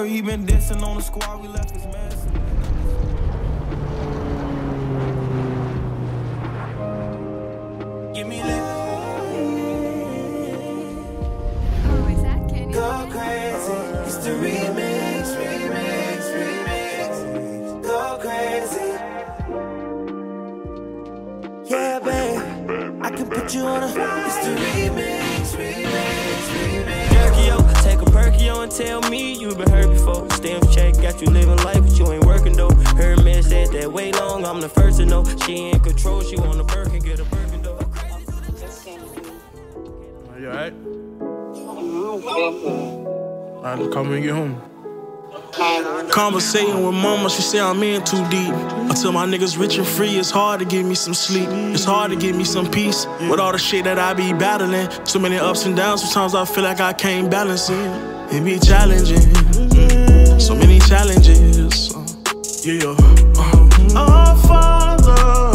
heard he been dissing on the squad, we left his mess. Give me. Oh, is that Kenny? Go crazy. It's the remix, remix, remix. Go crazy. Yeah, babe. I can put you on a. It's the remix, tell me you been hurt before. Stem check, got you living life, but you ain't working though. Her man said that way long, I'm the first to know. She in control, she want a Birkin, get a Birkin though. You alright? Mm-hmm. Alright, call me and get home. Conversating with mama, she say I'm in too deep. I tell my niggas rich and free, it's hard to give me some sleep. It's hard to give me some peace with all the shit that I be battling. So many ups and downs, sometimes I feel like I can't balance it. It be challenging, so many challenges. yeah. uh, Our Father,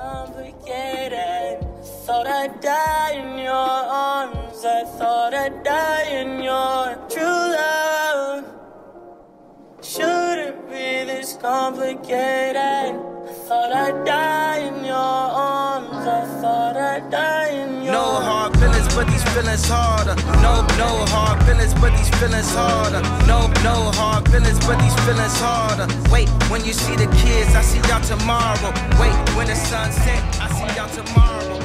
complicated. Thought I'd die in your arms. I thought I'd die in your true love. Shouldn't be this complicated. I thought I'd die in your arms. I thought I'd die in your No hard feelings, but these feelings harder. No, no hard feelings, but these feelings harder. No, no hard feelings, but these feelings harder. Wait, when you see the kids, I see y'all tomorrow. Wait, when the sun set, I see y'all tomorrow.